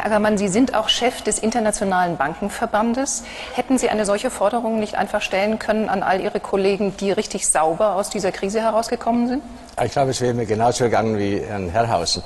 Herr Ackermann, Sie sind auch Chef des Internationalen Bankenverbandes. Hätten Sie eine solche Forderung nicht einfach stellen können an all Ihre Kollegen, die richtig sauber aus dieser Krise herausgekommen sind? Ich glaube, es wäre mir genauso gegangen wie Herrn Herrhausen.